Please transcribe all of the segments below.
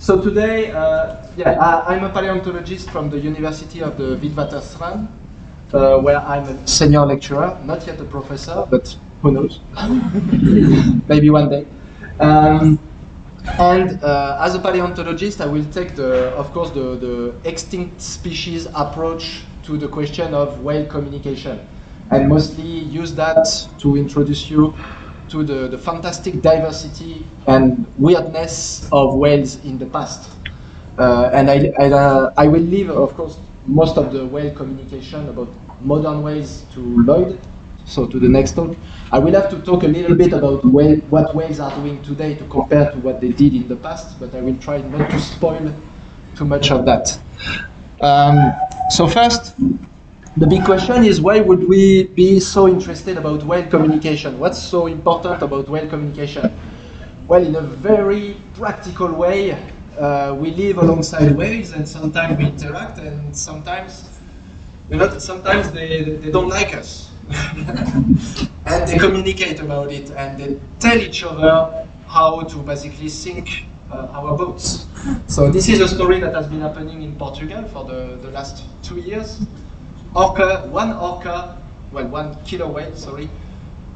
So today, uh, yeah, I, am a paleontologist from the University of the Witwatersrand, uh, where I'm a senior lecturer, not yet a professor, but who knows? Maybe one day. Um, and uh, as a paleontologist, I will take the, of course, the, the extinct species approach to the question of whale communication, and mostly use that to introduce you to the, the fantastic diversity and weirdness of whales in the past. Uh, and I, I, uh, I, will leave, of course, most of the whale communication about modern whales to Lloyd, so to the next talk. I will have to talk a little bit about whale, what whales are doing today to compare to what they did in the past, but I will try not to spoil too much of that. Um, so first, the big question is why would we be so interested about whale communication? What's so important about whale communication? Well, in a very practical way, uh, we live alongside whales and sometimes we interact and sometimes, know, sometimes they, they don't like us. and they communicate about it and they tell each other how to basically sink uh, our boats. So this is a story that has been happening in Portugal for the, the last two years orca, one orca, well, one killer whale, sorry,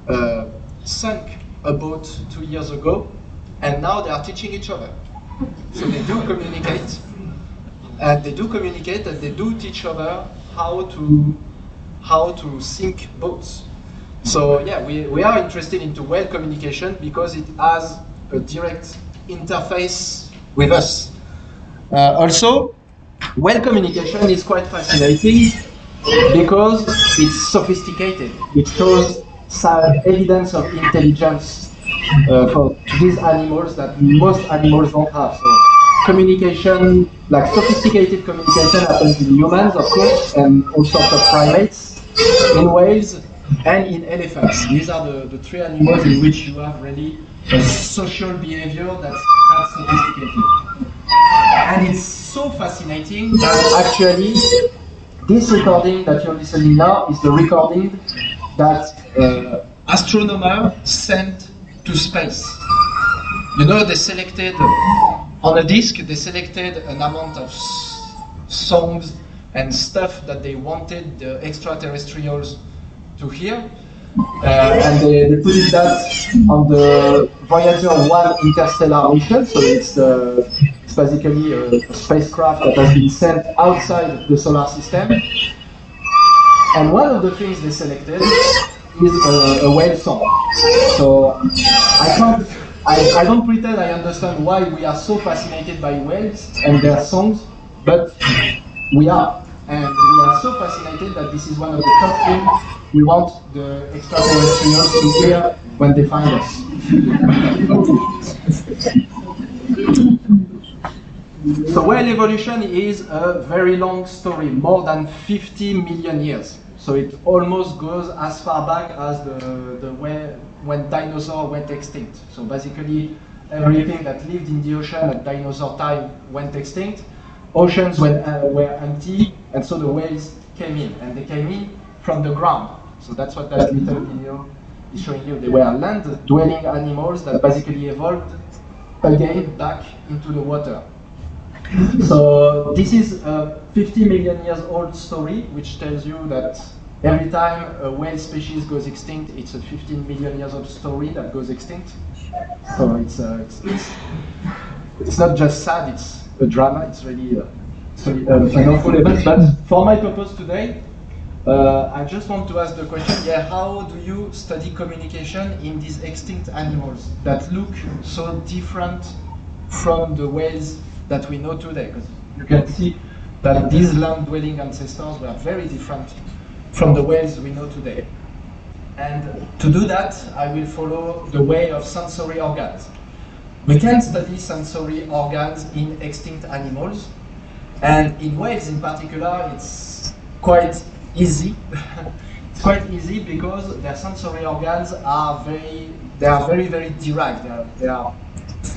uh, sunk a boat two years ago, and now they are teaching each other. So they do communicate, and they do communicate, and they do teach other how to how to sink boats. So yeah, we, we are interested into whale communication because it has a direct interface with us. Uh, also, whale communication is quite fascinating because it's sophisticated. It shows some evidence of intelligence uh, for these animals that most animals don't have. So communication, like sophisticated communication happens in humans, of course, and all sorts of primates, in whales, and in elephants. These are the, the three animals in which you have really a social behavior that's, that's sophisticated. And it's so fascinating that actually this recording that you're listening now is the recording that uh, astronomer sent to space. You know, they selected on a disk, they selected an amount of songs and stuff that they wanted the extraterrestrials to hear. Uh, and they, they, put it that on the Voyager 1 interstellar mission, so it's uh, it's basically a, a spacecraft that has been sent outside the solar system. And one of the things they selected is a, a whale song. So I can't, I, I don't pretend I understand why we are so fascinated by whales and their songs, but we are. And we are so fascinated that this is one of the top things we want the extraterrestrials to hear when they find us. So whale evolution is a very long story, more than 50 million years. So it almost goes as far back as the, the way, when dinosaurs went extinct. So basically, everything that lived in the ocean at dinosaur time went extinct. Oceans went, uh, were empty, and so the whales came in, and they came in from the ground. So that's what that little video is showing you. They were land-dwelling animals that basically evolved again back into the water. So this is a 50 million years old story, which tells you that every time a whale species goes extinct, it's a 15 million years old story that goes extinct. So it's, uh, it's, it's, it's, not just sad, it's a drama, it's really, uh, it's really um, an awful event. But for my purpose today, uh, I just want to ask the question, yeah, how do you study communication in these extinct animals that look so different from the whales that we know today. Because you can see that these land-dwelling ancestors were very different from the whales we know today. And to do that, I will follow the way of sensory organs. We can study sensory organs in extinct animals, and in whales in particular, it's quite easy. it's quite easy because their sensory organs are very, they are very, very derived. They are, they are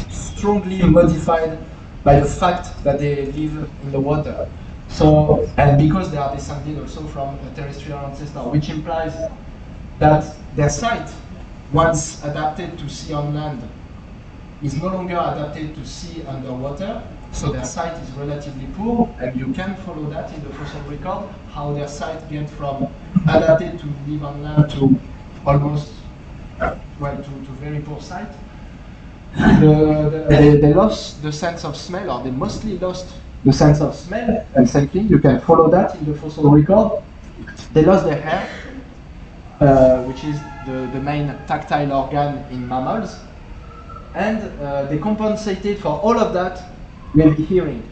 strongly modified by the fact that they live in the water. So, and because they are descended also from a terrestrial ancestor, which implies that their sight, once adapted to see on land, is no longer adapted to see underwater, so their sight is relatively poor, and you can follow that in the fossil record, how their sight get from adapted to live on land to almost, well, to, to very poor sight. The, the, they, they lost the sense of smell, or they mostly lost the sense of smell, and same thing, you can follow that in the fossil record. They lost their hair, uh, which is the, the main tactile organ in mammals, and uh, they compensated for all of that with hearing.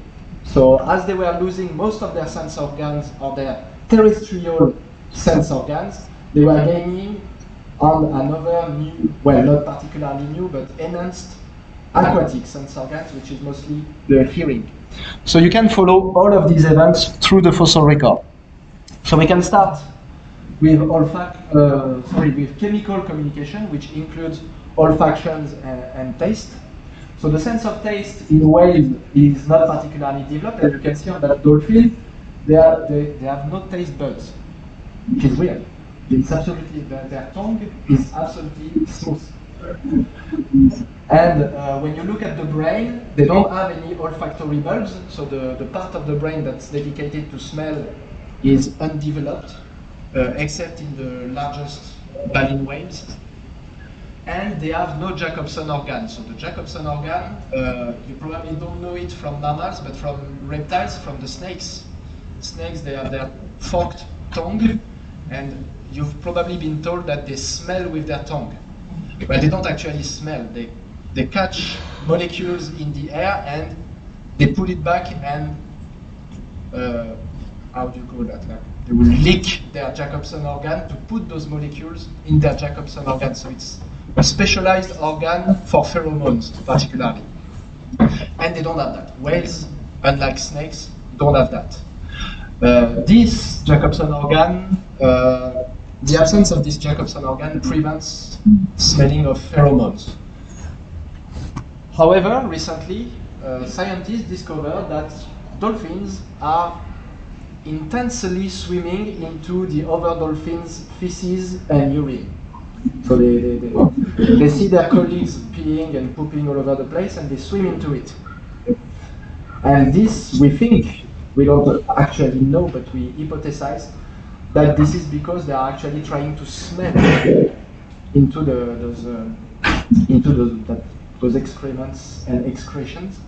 So as they were losing most of their sense organs or their terrestrial sense organs, they were gaining on another new, well, not particularly new, but enhanced aquatic sense organs, which is mostly the hearing. So you can follow all of these events through the fossil record. So we can start with olfac, uh, sorry, with chemical communication, which includes olfactions and, and, taste. So the sense of taste in whales is not particularly developed, as you can see on that dolphin, they, are, they, they have no taste buds, which is weird. It's absolutely, their, their tongue is absolutely smooth. And uh, when you look at the brain, they don't have any olfactory bulbs, so the, the part of the brain that's dedicated to smell is undeveloped, uh, except in the largest baleen whales. And they have no Jacobson organ. So the Jacobson organ, uh, you probably don't know it from mammals, but from reptiles, from the snakes. Snakes, they have their forked tongue, and you've probably been told that they smell with their tongue. But they don't actually smell. They, they catch molecules in the air and they put it back and, uh, how do you call that? Like, they will lick their Jacobson organ to put those molecules in their Jacobson organ. So it's a specialized organ for pheromones, particularly. And they don't have that. Whales, unlike snakes, don't have that. Uh, this Jacobson organ, uh, the absence of this Jacobson organ prevents smelling of pheromones. However, recently, uh, scientists discovered that dolphins are intensely swimming into the other dolphins' feces and urine. So they, they, they, they, see their colleagues peeing and pooping all over the place and they swim into it. And this, we think, we don't actually know, but we hypothesize that this is because they are actually trying to smell into the, those, uh, into those, that, those excrements and excretions.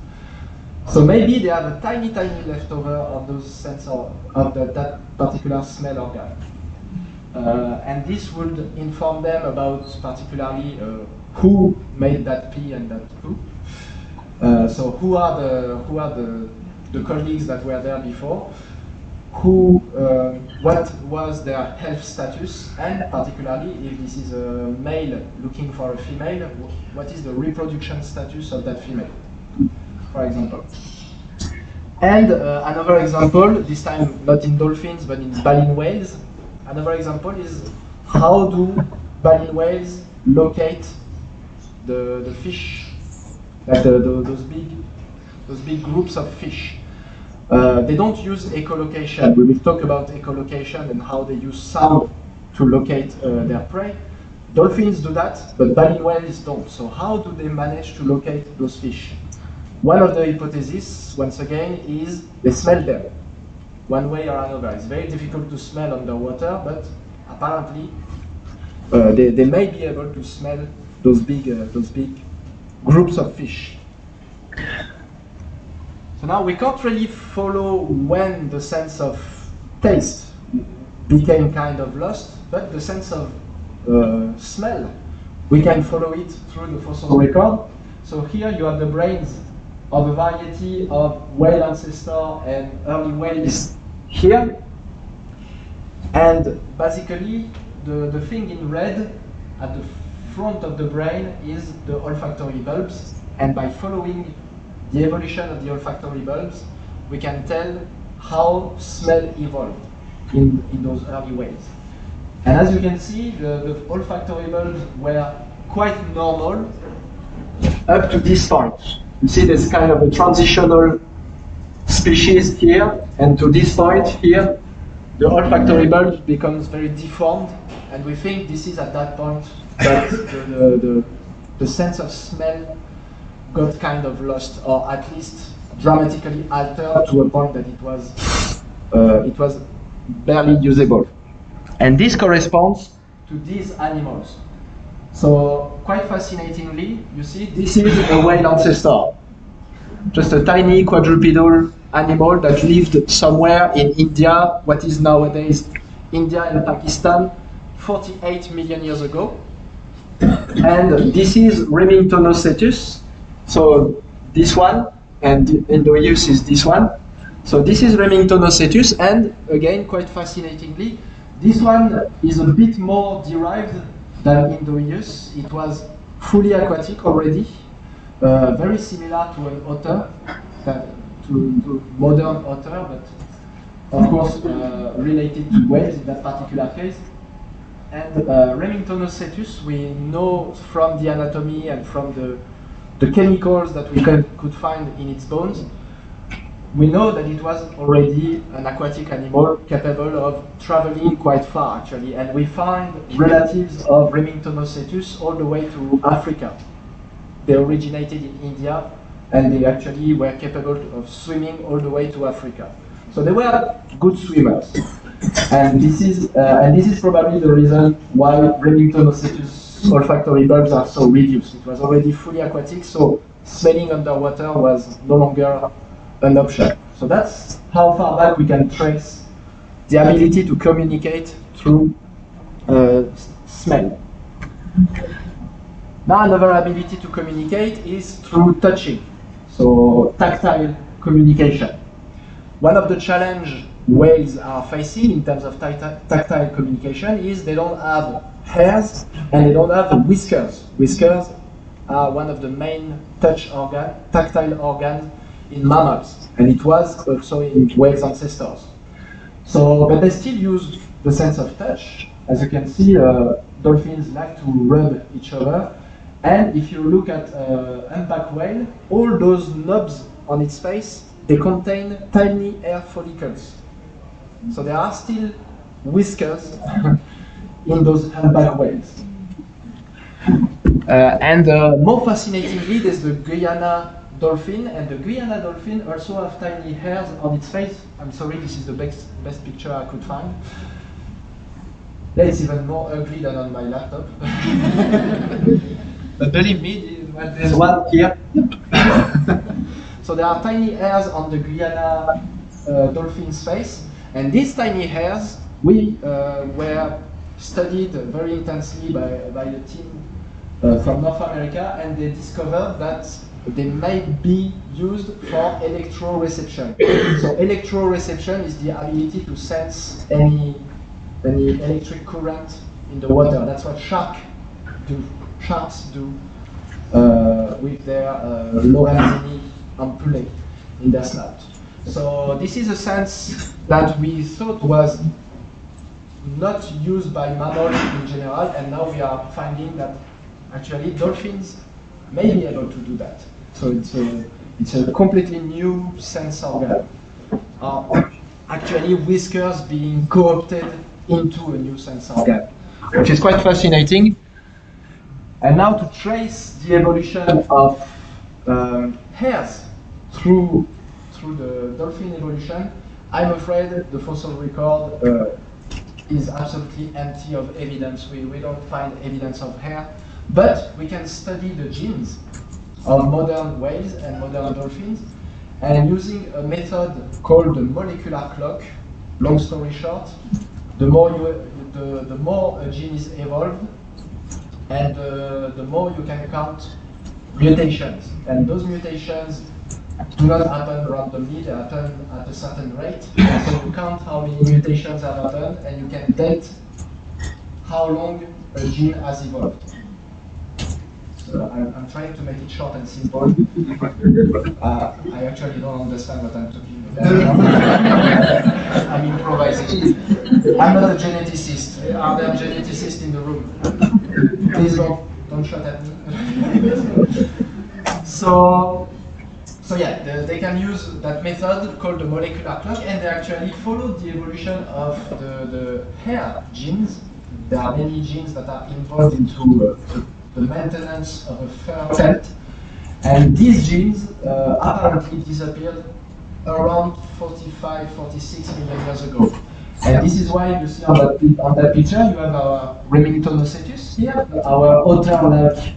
So maybe they have a tiny, tiny leftover of those sensor of the, that particular smell organ. Uh, and this would inform them about particularly uh, who made that pee and that poop. Uh, so who are the who are the, the colleagues that were there before? Who uh, what was their health status, and particularly if this is a male looking for a female, what is the reproduction status of that female, for example. And uh, another example, this time not in dolphins but in baleen whales, Another example is how do baleen whales locate the, the fish, like the, the, those big those big groups of fish. Uh, they don't use echolocation. We will talk about echolocation and how they use sound to locate uh, their prey. Dolphins do that, but baleen whales don't. So how do they manage to locate those fish? One of the hypotheses, once again, is they smell them one way or another. It's very difficult to smell underwater, but apparently uh, they, they may be able to smell those big, uh, those big groups of fish. So now we can't really follow when the sense of taste became kind of lost, but the sense of uh, smell, we can follow it through the fossil record. So here you have the brains of a variety of whale ancestor and early whales here. And basically, the, the thing in red at the front of the brain is the olfactory bulbs. And by following the evolution of the olfactory bulbs, we can tell how smell evolved in, in those early ways. And as you can see, the, the olfactory bulbs were quite normal up to this point. You see there's kind of a transitional species here, and to this point here, the olfactory bulb becomes very deformed, and we think this is at that point that the, the, the, the sense of smell got kind of lost, or at least dramatically altered to a point that it was uh, it was barely usable. And this corresponds to these animals. So quite fascinatingly, you see, this is a whale ancestor. Just a tiny quadrupedal animal that lived somewhere in India, what is nowadays India and Pakistan, 48 million years ago. And this is Remingtonocetus. So this one, and Indohyus is this one. So this is Remingtonocetus, and again, quite fascinatingly, this one is a bit more derived than Indohyus. It was fully aquatic already, uh, very similar to an otter, that, to, to modern otter, but of course uh, related to whales in that particular case. And uh, Remingtonocetus, we know from the anatomy and from the, the chemicals that we could, could find in its bones, we know that it was already an aquatic animal capable of traveling quite far actually and we find relatives of Remingtonocetus all the way to Africa. They originated in India and they actually were capable of swimming all the way to Africa. So they were good swimmers. And this is, uh, and this is probably the reason why Remingtonocetus olfactory bulbs are so reduced. It was already fully aquatic, so smelling underwater was no longer an option. So that's how far back we can trace the ability to communicate through uh, smell. Now another ability to communicate is through touching, so tactile communication. One of the challenge whales are facing in terms of tactile communication is they don't have hairs and they don't have whiskers. Whiskers are one of the main touch organ, tactile organs in mammals, and it was also in whales' ancestors. So, but they still use the sense of touch. As you can see, uh, dolphins like to rub each other. And if you look at uh, humpback whale, all those knobs on its face, they contain tiny hair follicles. So there are still whiskers in those humpback whales. Uh, and uh, more fascinatingly, there's the Guiana dolphin, and the Guiana dolphin also have tiny hairs on its face. I'm sorry, this is the best, best picture I could find. It's even more ugly than on my laptop. but believe me, there's one here. so there are tiny hairs on the Guiana uh, dolphin's face, and these tiny hairs we uh, were studied very intensely by, by a team uh, from North America, and they discovered that they might be used for electroreception. so electroreception is the ability to sense any, any electric current in the water. That's what sharks do. Sharks do uh, with their uh, Lorenzini ampullae in their snout. So this is a sense that we thought was not used by mammals in general, and now we are finding that actually dolphins may be able to do that. So it's a, it's a completely new sense organ. Uh, actually, whiskers being co-opted into a new sense organ, which is quite fascinating. And now to trace the evolution of um, hairs through through the dolphin evolution, I'm afraid the fossil record uh, is absolutely empty of evidence. We, we don't find evidence of hair, but we can study the genes of modern whales and modern dolphins, and using a method called the molecular clock. Long story short, the more you, the, the more a gene is evolved, and uh, the more you can count mutations. And those mutations do not happen randomly, they happen at a certain rate. so you count how many mutations have happened, and you can date how long a gene has evolved. So I'm, I'm, trying to make it short and simple. Uh, I actually don't understand what I'm talking about. I'm improvising. I'm not a geneticist. Are there geneticists in the room? Please don't, don't shout at me. so, so yeah, the, they can use that method called the molecular clock, and they actually follow the evolution of the, the hair genes. There are many genes that are involved into uh, the maintenance of a fur tent. And these genes uh, apparently disappeared around 45, 46 million years ago. And this is why you see on that, on that picture you have our Remingtonocetus here, our otter-like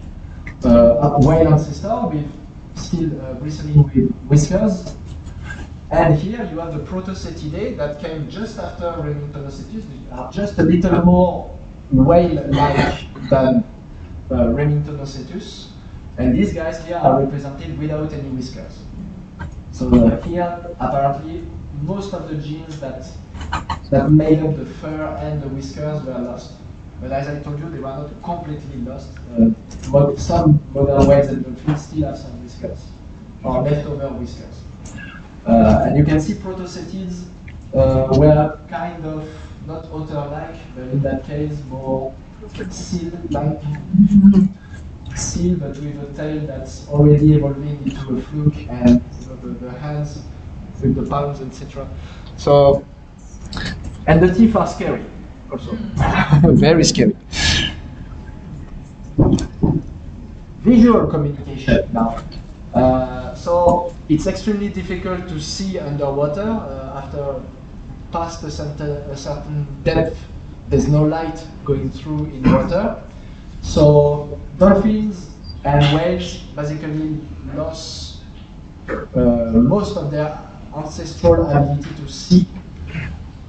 uh, whale ancestor with still uh, bristling with whiskers. And here you have the Protocetidae that came just after Remingtonocetus, are just a little more whale-like than uh, Remingtonocetus. And these guys here are represented without any whiskers. So uh, here, apparently, most of the genes that that made up the fur and the whiskers were lost. But as I told you, they were not completely lost. Uh, some modern whales and dolphins still have some whiskers, or leftover whiskers. Uh, and you can see protocetids uh, were kind of not otter-like, but in that case more seal-like. Seal, but with a tail that's already evolving into a fluke, and you know, the, the hands with the palms, etc. So, and the teeth are scary also. Very scary. Visual communication now. Uh, so it's extremely difficult to see underwater uh, after past a certain, a certain depth. There's no light going through in water. So dolphins and whales basically lost uh, most of their ancestral ability to see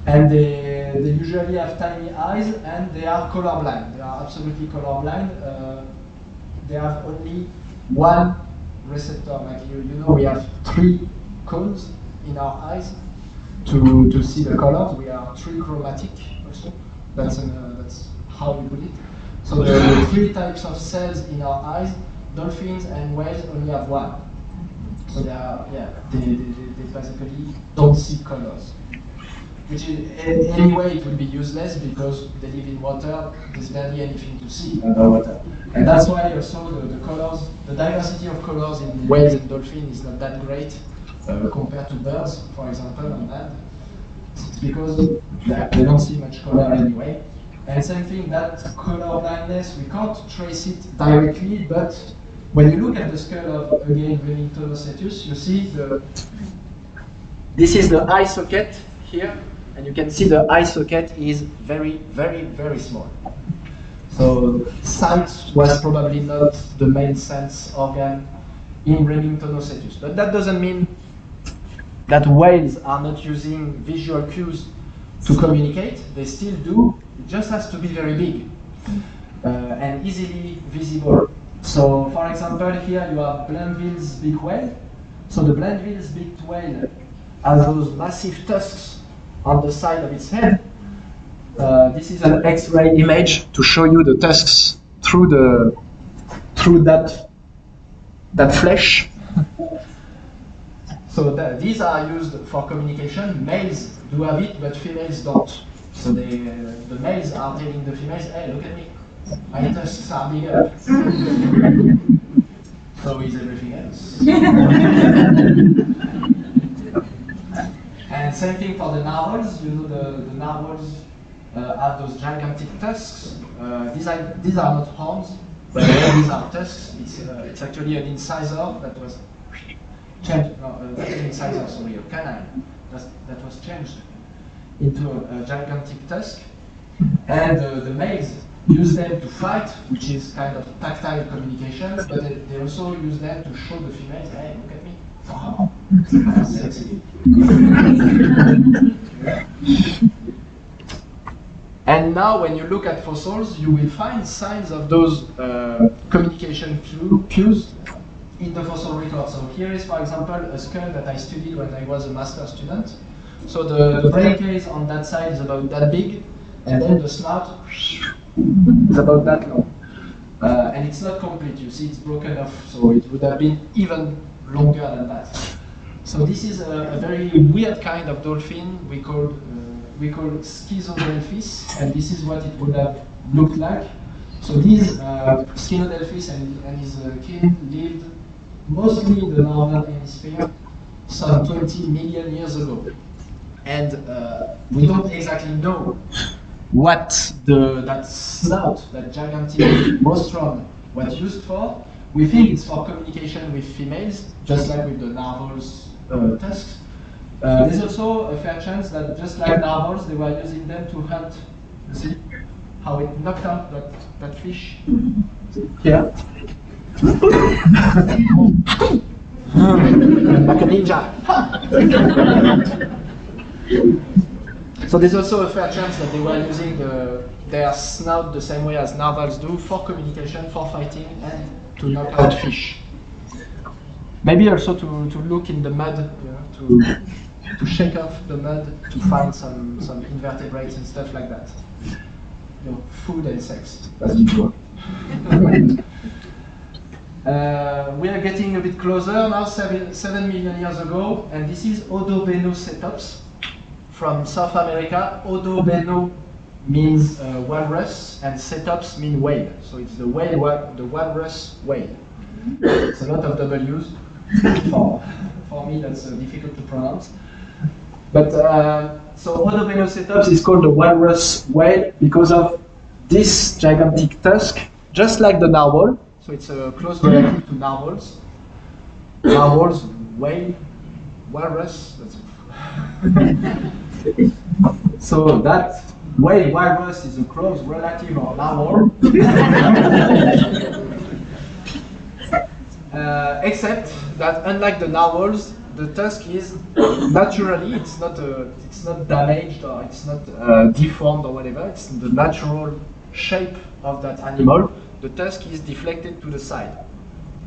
and they, they usually have tiny eyes and they are colorblind. They are absolutely colorblind. Uh, they have only one receptor. Like you, you know, we have three cones in our eyes to, to see the colors. We are trichromatic also. That's, an, uh, that's how we put it. So there are three types of cells in our eyes. Dolphins and whales only have one. So they are, yeah, they, they, they basically don't see colors which in any way it would be useless because they live in water, there's barely anything to see underwater. And that's why also the, the colors, the diversity of colors in whales and dolphins is not that great uh, compared to birds, for example, on land. It's because they don't see much color anyway. And same thing, that color blindness, we can't trace it directly, but when you look at the skull of, again, Remingtonocetus, you see the, this is the eye socket here, and you can see the eye socket is very, very, very small. So sight was probably not the main sense organ in Remingtonocetus. But that doesn't mean that whales are not using visual cues to communicate. They still do. It just has to be very big uh, and easily visible. So, for example, here you have Blainville's beak whale. So the Blainville's beak whale has those massive tusks on the side of its head. Uh, this is an X-ray image to show you the tusks through the through that that flesh. so the, these are used for communication. Males do have it, but females don't. So they, uh, the males are telling the females, "Hey, look at me, my tusks are bigger." so is everything else. And same thing for the narwhals. You know, the, the narwhals uh, have those gigantic tusks. Uh, these, are, these are not horns, but these are tusks. It's, uh, it's actually an incisor that was changed, no, uh, an incisor, sorry, a canine that, that was changed into a, a gigantic tusk. And uh, the males use them to fight, which is kind of tactile communication, but they, they also use them to show the females, hey, look at me. And now when you look at fossils, you will find signs of those uh, communication cues in the fossil record. So here is, for example, a skull that I studied when I was a master student. So the, the brain case on that side is about that big, and then the snout is about that long. Uh, and it's not complete, you see it's broken off, so it would have been even longer than that. So this is a, a very weird kind of dolphin we call uh, we call schizodelphis, and this is what it would have looked like. So these uh, Schizodelphis and, and his uh, kin lived mostly in the northern hemisphere some 20 million years ago. And uh, we don't exactly know what the, that snout, that gigantic rostrum was used for, We think it's for communication with females, just like with the narwhal's uh, tusks. Uh, there's also a fair chance that just like narwhals, they were using them to hunt. See how it knocked out that, that fish? Here. like a ninja. so there's also a fair chance that they were using the, their snout the same way as narwhals do for communication, for fighting, and to knock out fish. Maybe also to, to look in the mud, you know, to, to shake off the mud to find some, some invertebrates and stuff like that. You know, food and sex, as usual. Uh, we are getting a bit closer now, seven, seven million years ago, and this is Odobenocetops from South America. Odobeno means uh, walrus, and cetops mean whale. So it's the whale, the walrus whale. It's a lot of W's. For, for me, that's uh, difficult to pronounce. But uh, so Odobenocetops is called the walrus whale because of this gigantic tusk, just like the narwhal. So it's a close relative to narwhals. Narwhals, whale, walrus. so that whale walrus is a close relative of narwhal. uh, except that unlike the narwhals, the tusk is naturally it's not a, it's not damaged or it's not uh, deformed or whatever. It's the natural shape of that animal the tusk is deflected to the side.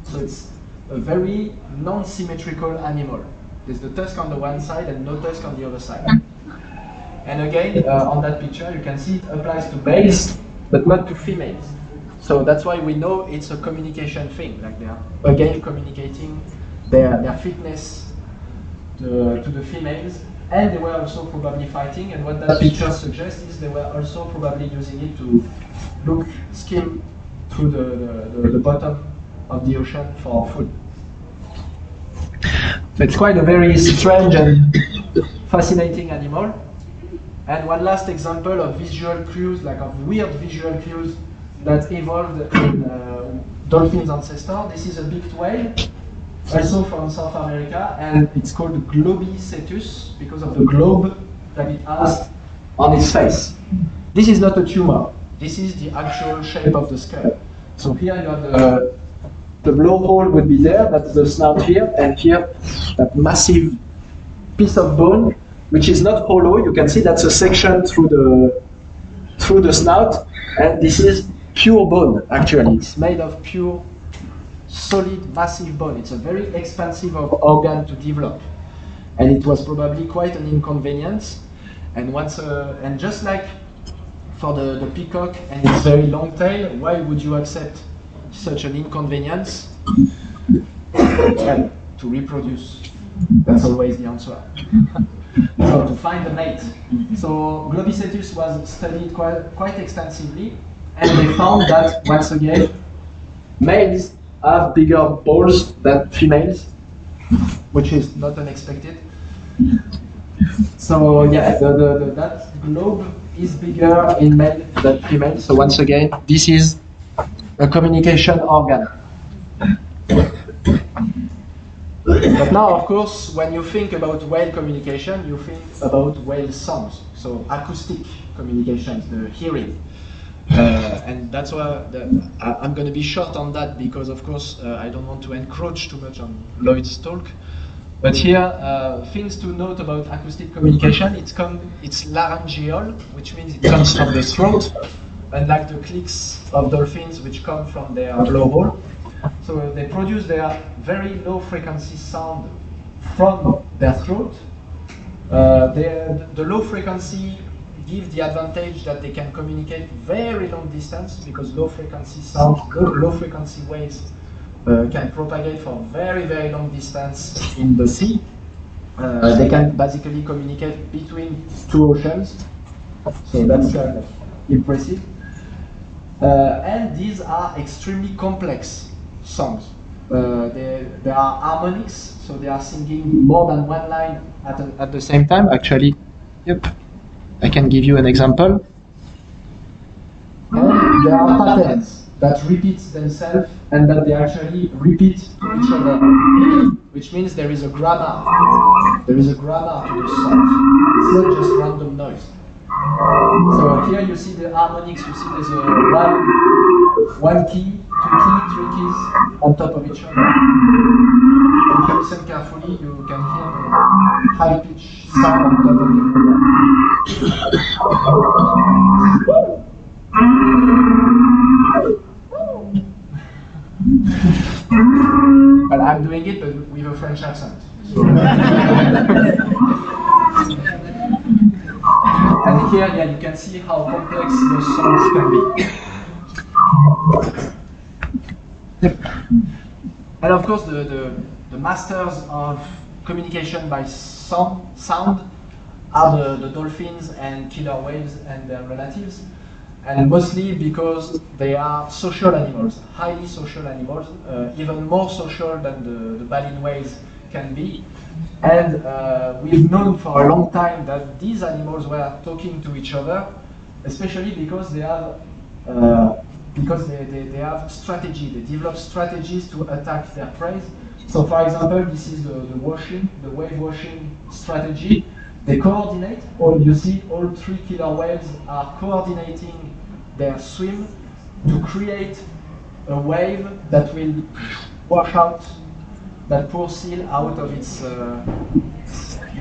So it's a very non-symmetrical animal. There's the tusk on the one side and no tusk on the other side. And again, uh, on that picture, you can see it applies to males, but not to females. So that's why we know it's a communication thing, like they are again communicating their, their fitness to, to the females, and they were also probably fighting, and what that picture suggests is they were also probably using it to look, skim through the, the, the, bottom of the ocean for food. It's quite a very strange and fascinating animal. And one last example of visual clues, like of weird visual clues that evolved in uh, dolphins' ancestor. This is a beaked whale, also from South America, and it's called Globicetus because of the globe that it has on its face. This is not a tumor. This is the actual shape of the skull. So here you have the, the blowhole would be there, that's the snout here, and here that massive piece of bone, which is not hollow. You can see that's a section through the through the snout, and this is pure bone. Actually, it's made of pure, solid, massive bone. It's a very expensive organ to develop, and it was probably quite an inconvenience. And once, uh, and just like for the, the peacock and its very long tail, why would you accept such an inconvenience? to reproduce. That's always the answer. so to find a mate. So Globicetus was studied quite, quite extensively, and they found that, once again, males have bigger balls than females, which is not unexpected. So yeah, the, the, the, that globe is bigger in male than female. So once again, this is a communication organ. but now, of course, when you think about whale communication, you think about whale songs. So acoustic communications, the hearing. Uh, and that's why the, I, am going to be short on that because, of course, uh, I don't want to encroach too much on Lloyd's talk. But here, uh, things to note about acoustic communication, it's, come, it's laryngeal, which means it comes from the throat, unlike the clicks of dolphins, which come from their blowhole. So they produce their very low frequency sound from their throat. Uh, the low frequency gives the advantage that they can communicate very long distance because low frequency sound, low frequency waves uh, can propagate for very, very long distance in the sea. Uh, they can basically communicate between two oceans. So that's kind of impressive. Uh, and these are extremely complex songs. Uh, they, they are harmonics, so they are singing more than one line at, a, at the same time. Actually, yep, I can give you an example. And there are patterns that repeat themselves and that they actually repeat to each other, which means there is a grammar. There is a grammar to the sound. It's not just random noise. So here you see the harmonics, you see there's a one, one key, two key, three keys on top of each other. And if you listen carefully, you can hear the high pitch sound on top of the But I'm doing it but with a French accent. And here, yeah, you can see how complex the songs can be. And of course, the, the, the masters of communication by sound, sound are the, the dolphins and killer whales and their relatives. And mostly because they are social animals, highly social animals, uh, even more social than the, the baleen whales can be. And uh, we've known for a long time that these animals were talking to each other, especially because they have uh, because they, they, they have strategy. They develop strategies to attack their prey. So, for example, this is the, the washing, the wave washing strategy. They coordinate. All you see, all three killer whales are coordinating their swim to create a wave that will wash out that poor seal out of its uh,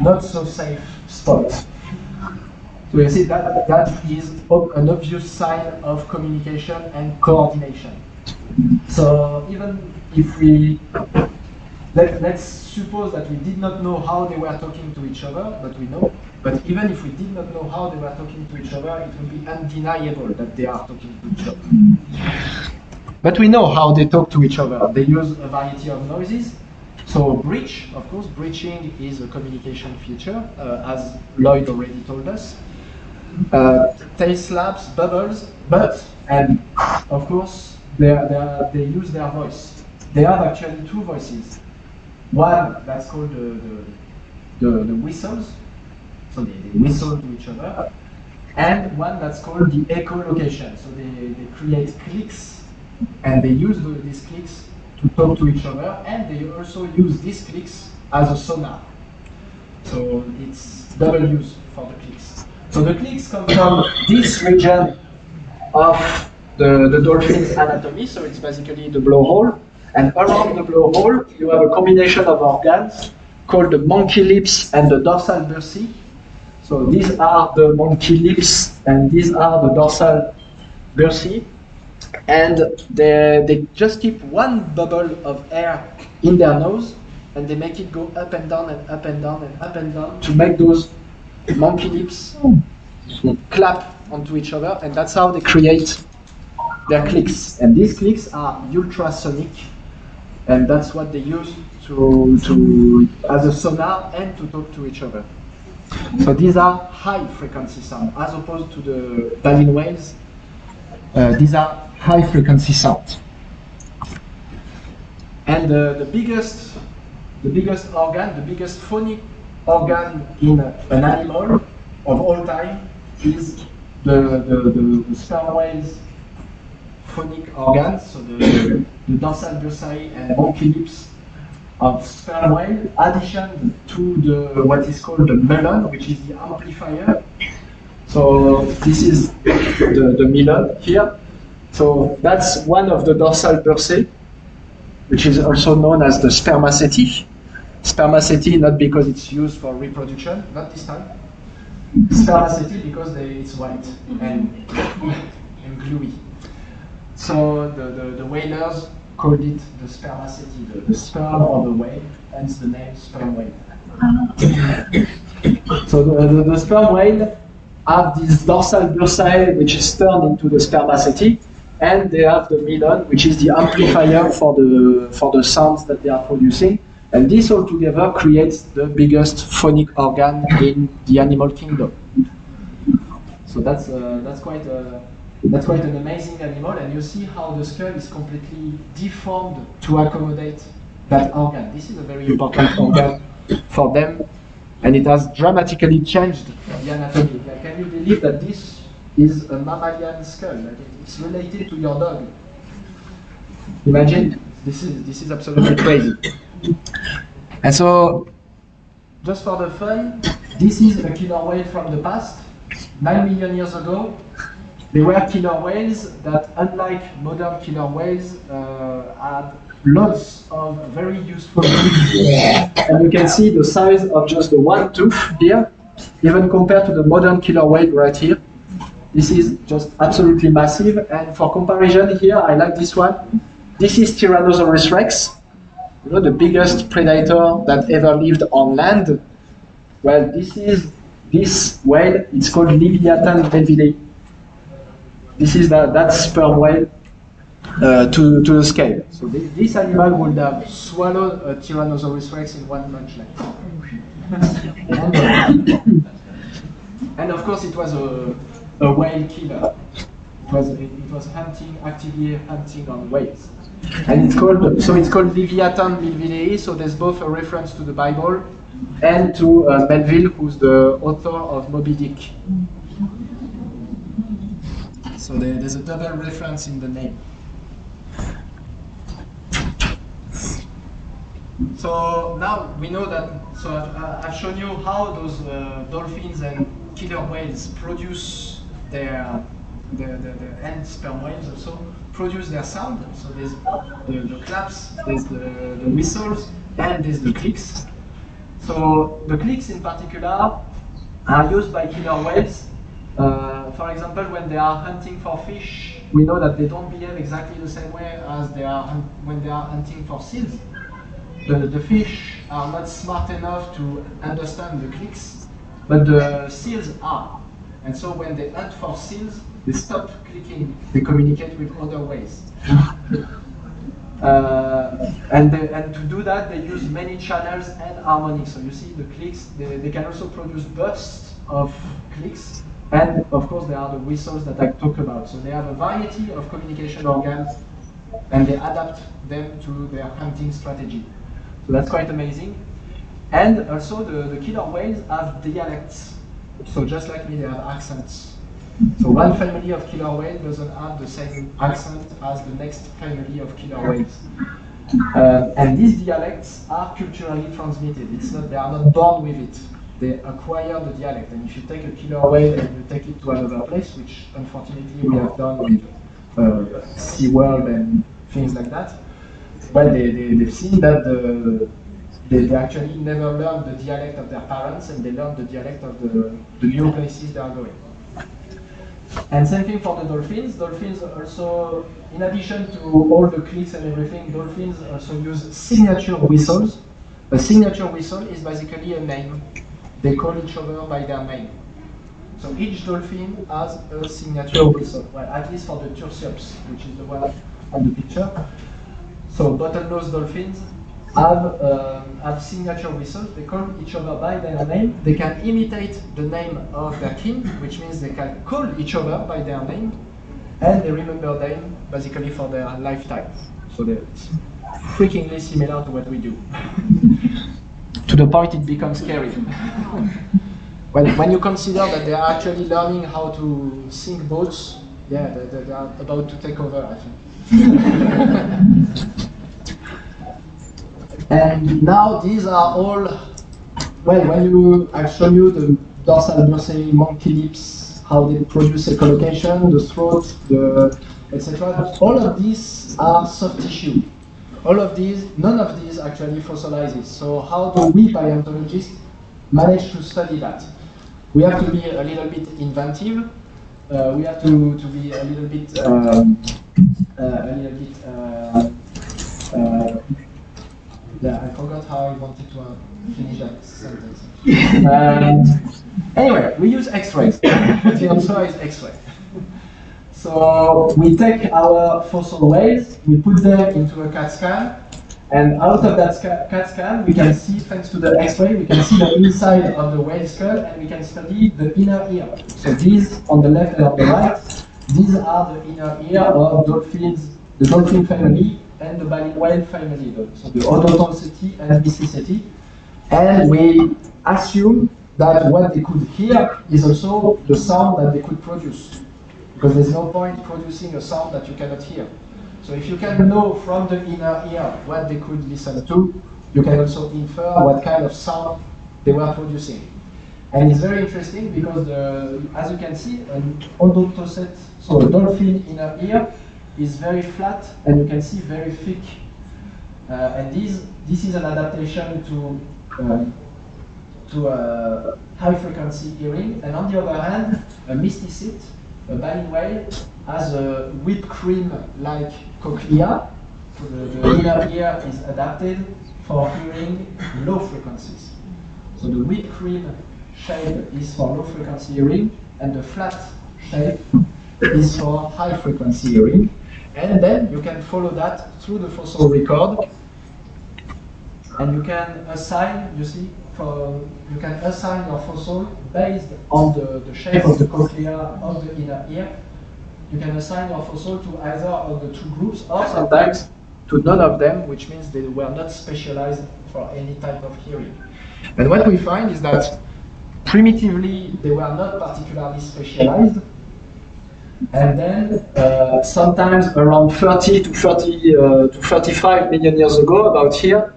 not so safe spot. So you see that that is an obvious sign of communication and coordination. So even if we let, let's suppose that we did not know how they were talking to each other, but we know. But even if we did not know how they were talking to each other, it would be undeniable that they are talking to each other. But we know how they talk to each other. They use a variety of noises. So breach, of course, breaching is a communication feature, uh, as Lloyd already told us. Uh, tail slaps, bubbles, but, and of course, they, they, they use their voice. They have actually two voices. One that's called the, the, the, the whistles, so they, they, whistle to each other, and one that's called the echolocation. So they, they create clicks, and they use the, these clicks to talk to each other, and they also use these clicks as a sonar. So it's double use for the clicks. So the clicks come from this region of the, the dolphin's anatomy, so it's basically the blowhole. And around the blowhole, you have a combination of organs called the monkey lips and the dorsal bursae. So these are the monkey lips, and these are the dorsal bursae and they, they just keep one bubble of air in their nose and they make it go up and down and up and down and up and down to make those monkey lips clap onto each other. And that's how they create their clicks. And these clicks are ultrasonic and that's what they use to, to as a sonar and to talk to each other so these are high frequency sound as opposed to the baleen whales uh, these are high frequency sound. And uh, the biggest, the biggest organ, the biggest phonic organ in an animal of all time is the, the, the, the phonic organs, so the, the dorsal bursae and monkey lips of sperm whale, addition to the what is called the melon, which is the amplifier. So this is the, the melon here. So that's one of the dorsal bursae, which is also known as the spermaceti. Spermaceti not because it's used for reproduction, not this time. Spermaceti because they, it's white and, and gluey. So the, the, the whalers called it the spermaceti, the, the sperm of the whale, hence the name sperm whale. so the, the, the sperm whale have this dorsal bursae which is turned into the spermaceti, and they have the melon, which is the amplifier for the for the sounds that they are producing. And this all together creates the biggest phonic organ in the animal kingdom. So that's uh, that's quite a, that's quite an amazing animal, and you see how the skull is completely deformed to accommodate that organ. This is a very important organ for them, and it has dramatically changed the anatomy. Can you believe that this is a mammalian skull? Like it's related to your dog. Imagine, this is, this is absolutely crazy. And so, just for the fun, this is a killer whale from the past, 9 million years ago. They were killer whales that, unlike modern killer whales, uh, had lots of very useful. And you can see the size of just the one tooth here, even compared to the modern killer whale right here. This is just absolutely massive. And for comparison here, I like this one. This is Tyrannosaurus rex, you know, the biggest predator that ever lived on land. Well, this is this whale. It's called Leviathan melvillei. This is that, that sperm whale uh, to, to the scale. So this, this animal would have swallowed a Tyrannosaurus rex in one punch length. and of course, it was a, a whale killer. It was, it was hunting, actively hunting on whales. And it's called, so it's called Leviathan melvillei, so there's both a reference to the Bible and to uh, Melville, who's the author of Moby Dick. So there, there's a double reference in the name. So now we know that, so I've, I've shown you how those uh, dolphins and killer whales produce their, the, the, the, and sperm whales also produce their sound. So there's the, the claps, there's the, the whistles, and there's the clicks. So the clicks in particular are used by killer whales. Uh, for example, when they are hunting for fish, we know that they don't behave exactly the same way as they are when they are hunting for seals. The, the fish are not smart enough to understand the clicks, but the seals are. And so when they hunt for seals, they stop clicking, they communicate with other ways. Uh, and, they, and to do that, they use many channels and harmonics. So you see the clicks, they, they can also produce bursts of clicks. And of course, there are the whistles that I talked about. So they have a variety of communication organs and they adapt them to their hunting strategy. So that's quite amazing. And also, the, the killer whales have dialects. So just like me, they have accents. So one family of killer whales doesn't have the same accent as the next family of killer whales. Uh, and these dialects are culturally transmitted. It's not, they are not born with it. They acquire the dialect. And if you take a killer whale and you take it to another place, which unfortunately we have done with uh, SeaWorld and things like that, well, they, they, they've seen that the, they, they actually never learn the dialect of their parents and they learn the dialect of the, the new places they are going. And same thing for the dolphins. Dolphins also, in addition to all the clicks and everything, dolphins also use signature whistles. A signature whistle is basically a name. They call each other by their name. So each dolphin has a signature whistle. Well, at least for the tursiops, which is the one on the picture. So bottlenose dolphins have, um, have signature whistles. They call each other by their name. They can imitate the name of their kin, which means they can call each other by their name, and they remember them basically for their lifetime. So it's freakingly similar to what we do. to the point it becomes scary. when, when you consider that they are actually learning how to sink boats, yeah, they, they are about to take over, I think. And now these are all, well, when you, I've shown you the dorsal bursae monkey lips, how they produce echolocation, the throat, the etc. All of these are soft tissue. All of these, none of these actually fossilizes. So how do we paleontologists manage to study that? We have to be a little bit inventive. Uh, we have to, to be a little bit, um, uh, a little bit uh, uh yeah, I forgot how I wanted to uh, finish that sentence. um, anyway, we use X-rays. the answer is X-ray. So we take our fossil whales, we put them into a CAT scan, and out of that CAT scan, we can see, thanks to the X-ray, we can see the inside of the whale skull, and we can study the inner ear. So these, on the left and on the right, these are the inner ear of dolphins, the dolphin family, and the baleen whale family, so the Odontoceti and Mysticeti. And we assume that what they could hear is also the sound that they could produce. Because there's no point producing a sound that you cannot hear. So if you can know from the inner ear what they could listen to, you can also infer what kind of sound they were producing. And it's very interesting because, the, as you can see, an odontocete, so a dolphin inner ear, is very flat and you can see very thick. Uh, and this, this is an adaptation to, um, to a high frequency hearing. And on the other hand, a mysticete, a baleen whale, has a whipped cream like cochlea. So the, the inner ear is adapted for hearing low frequencies. So the whipped cream shape is for low frequency hearing, and the flat shape is for high frequency hearing. And then you can follow that through the fossil record, and you can assign, you see, for, you can assign your fossil based on the, the shape of the cochlea of the inner ear. You can assign your fossil to either of the two groups, or sometimes to none of them, which means they were not specialized for any type of hearing. And what we find is that primitively they were not particularly specialized. And then uh, sometimes around 30 to 30 uh, to 35 million years ago, about here,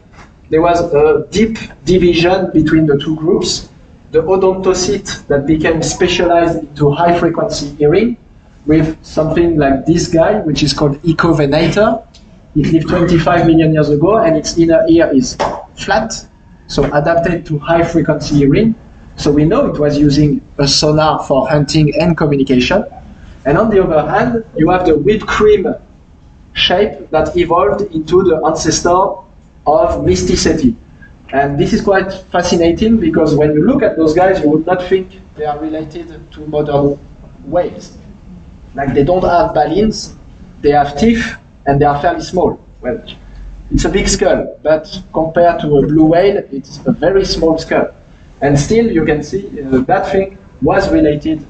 there was a deep division between the two groups. The odontocete that became specialized into high frequency hearing with something like this guy, which is called Echovenator. It lived 25 million years ago and its inner ear is flat, so adapted to high frequency hearing. So we know it was using a sonar for hunting and communication. And on the other hand, you have the whipped cream shape that evolved into the ancestor of Mysticeti. And this is quite fascinating because when you look at those guys, you would not think they are related to modern whales. Like they don't have baleens, they have teeth, and they are fairly small. Well, it's a big skull, but compared to a blue whale, it's a very small skull. And still, you can see uh, that thing was related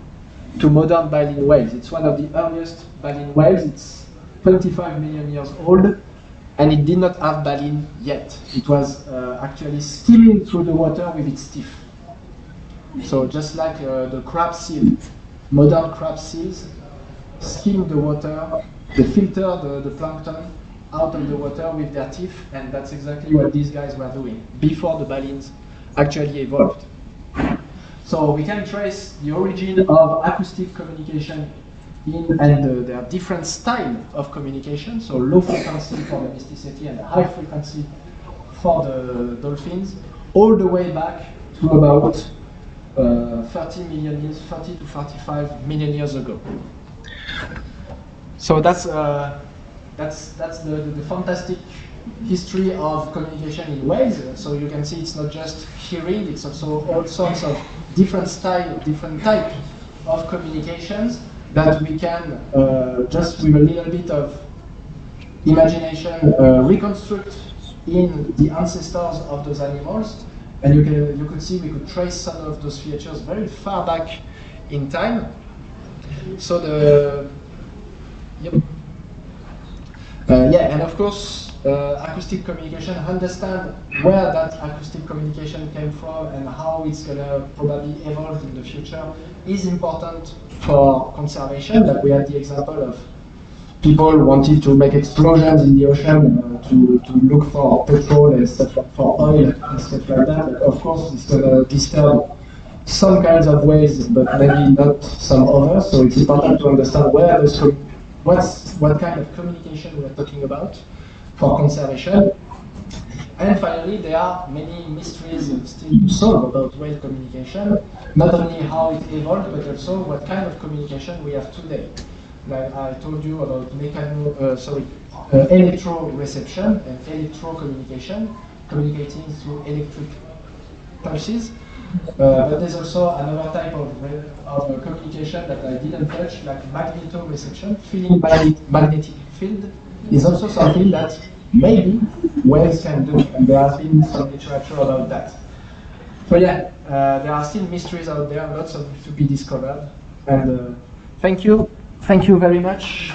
to modern baleen whales. It's one of the earliest baleen whales. It's 25 million years old, and it did not have baleen yet. It was uh, actually skimming through the water with its teeth. So just like uh, the crab seal, modern crab seals skim the water, they filter the, the plankton out of the water with their teeth, and that's exactly what these guys were doing before the baleens actually evolved. So we can trace the origin of acoustic communication in, and uh, there are different styles of communication, so low frequency for the mysticeti and high frequency for the dolphins, all the way back to about uh, 30 million years, 30 to 45 million years ago. So that's uh, that's that's the, the, the, fantastic history of communication in whales. So you can see it's not just hearing; it's also all sorts of different style, different type of communications that we can uh, just with a little bit of imagination uh, reconstruct in the ancestors of those animals. And you can you could see we could trace some of those features very far back in time. So the yep. Uh, yeah, and of course, uh, acoustic communication, understand where that acoustic communication came from and how it's going to probably evolve in the future is important for conservation. Like we had the example of people wanted to make explosions in the ocean uh, to, to look for petrol and stuff for oil and stuff like that. But of course, it's going to disturb some kinds of ways, but maybe not some others. So it's important to understand where this what's what kind of communication we're talking about for conservation. And finally, there are many mysteries still to solve about whale communication, not only how it evolved, but also what kind of communication we have today. Like I told you about mechano, uh, sorry, uh, electro-reception and electro-communication, communicating through electric pulses. Uh, but there's also another type of, of communication that I didn't touch, like magnetoreception, feeling magnetic field, is also something that maybe whales can do, and there has been some literature about that. So yeah, uh, there are still mysteries out there, lots of to be discovered, and uh, thank you, thank you very much.